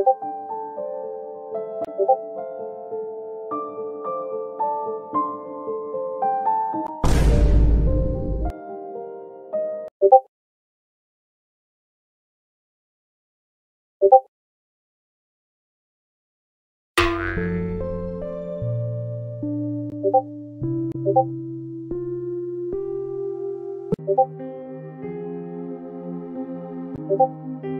고고 고고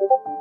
you